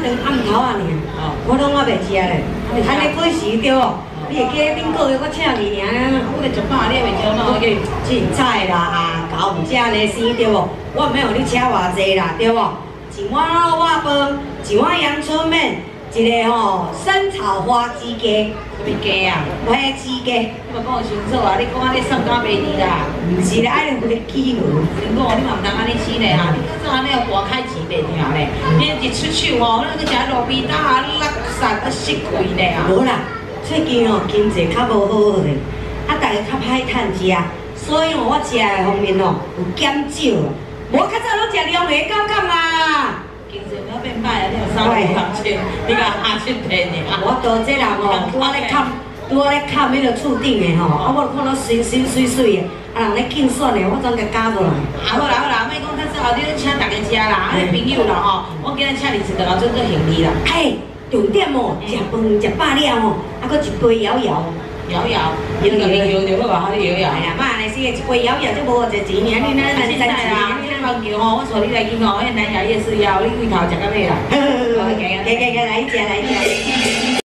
当暗头啊尔，我拢我袂食咧。安尼过时对哦，你会记顶个月我请你尔，我个一百你袂少喏，个凊彩啦啊，搞毋食咧生对无？我免互你请偌济啦对无？一碗肉饭，一碗阳春面。一个吼生草花枝鸡，什么鸡啊？花枝鸡，你莫讲清楚啊！你讲啊，你送到袂离啦？毋是啦，爱用个鸡鹅。先讲，你嘛毋通安尼死咧哈！你做安尼要大开钱袂听咧？你一出手哦，那个食路边摊啊，垃圾啊，失贵咧啊！无啦，最近哦经济较无好好咧，啊，大家较歹趁食，所以哦我食的方面哦有减少。无较早拢食凉的够干嘛？变歹啊！你讲下千平尔。我到这人哦，我咧看，我咧看迄个厝顶的吼，啊，我看到新新水水的，啊，人咧竞选的，我总甲加过来。啊，好啦好啦，莫讲较早，你咧请大家食啦，啊，朋友啦吼，我今日请你一个做做行李啦。哎，重点哦，食饭食饱了哦，啊，搁一杯摇摇。摇摇，摇摇摇摇，我话好你摇摇。哎呀，妈，你是一杯摇摇就无你哦，我带你来去哦，那南雅夜市摇，你回头食到尾啦。好，来来来，来来来。